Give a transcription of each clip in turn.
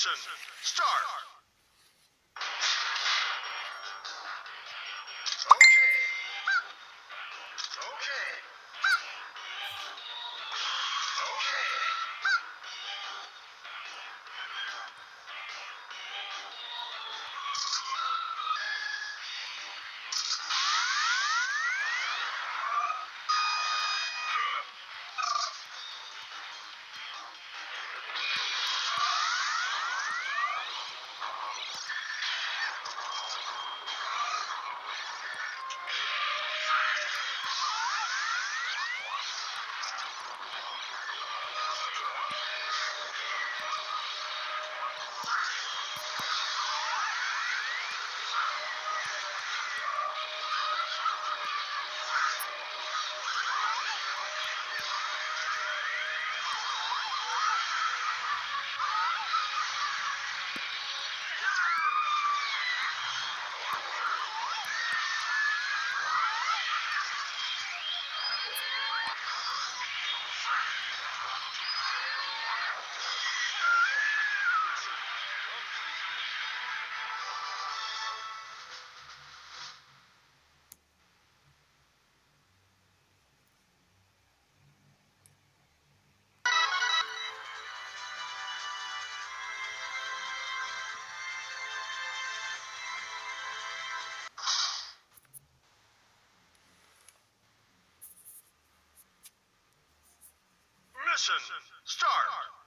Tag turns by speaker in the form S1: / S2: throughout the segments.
S1: Mission start. Mission start.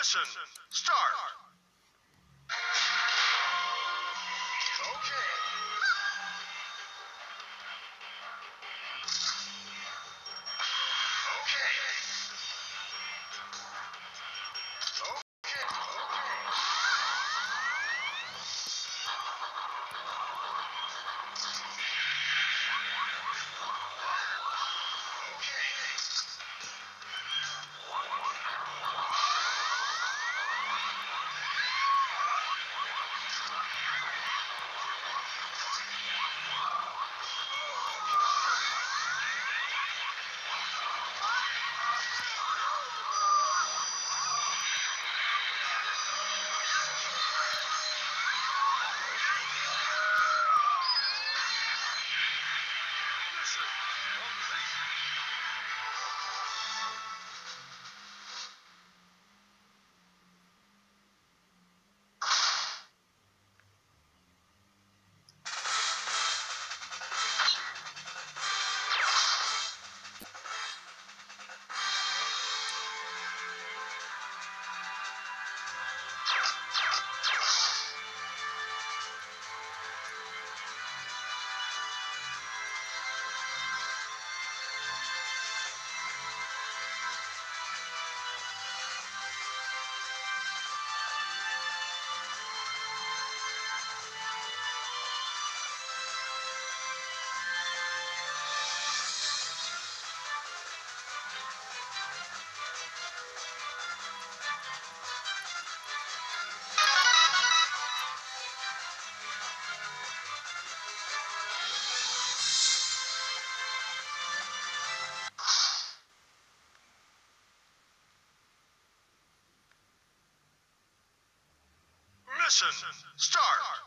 S1: Mission start. Okay. Okay. Mission start.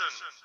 S1: Listen.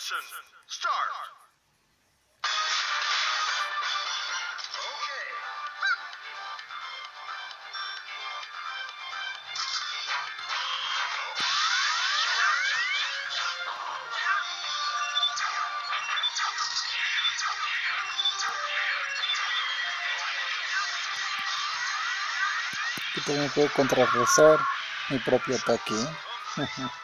S1: Mission start. Okay.
S2: Y también puedo contrarrestar mi propio ataque.
S1: Complete.